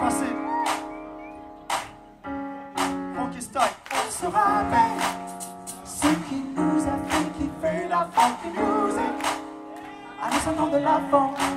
passé. Funky style, on se rappelle ce qui nous a fait kiffer la funky music. À nous de l'avant, toujours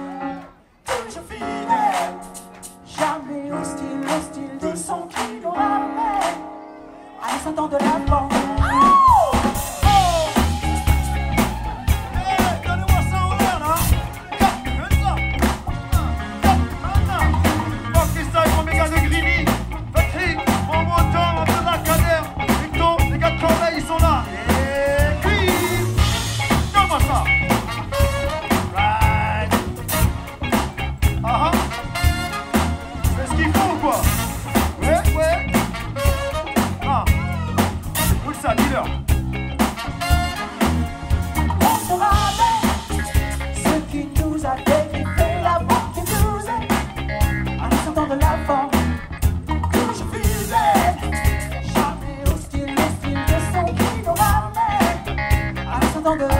don't go.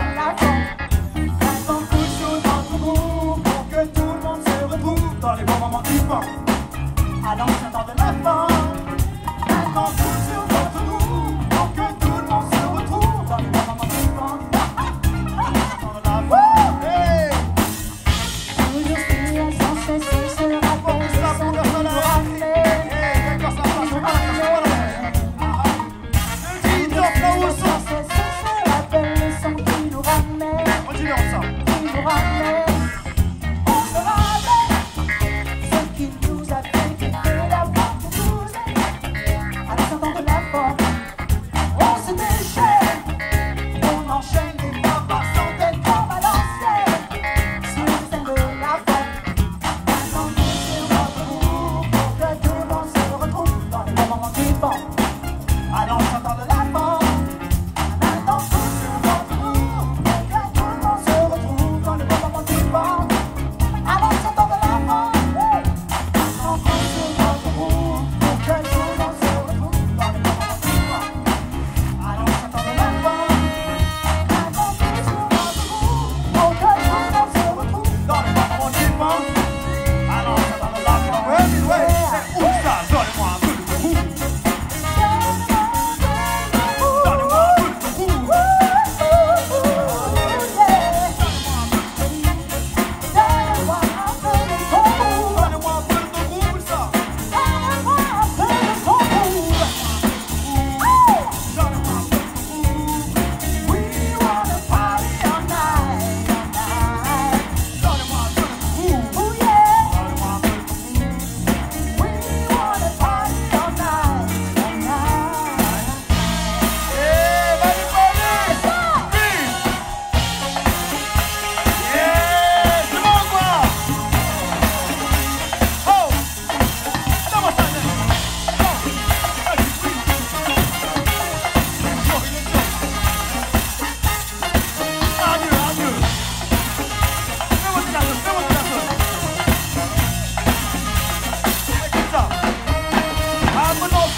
Oh.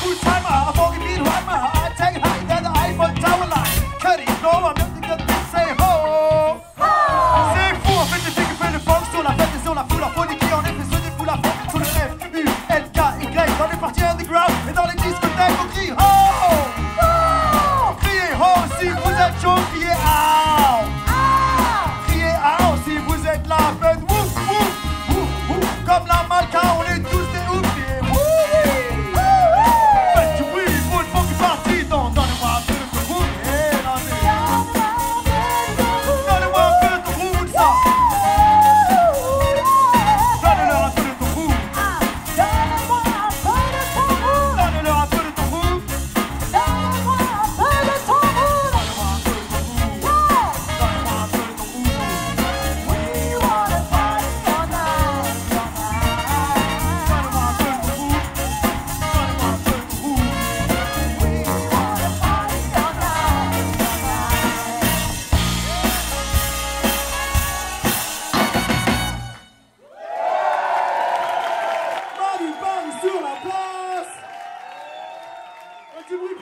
full timer, a foggy beat. I take height than the iPhone Tower line. Cut it, no, I'm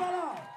干了。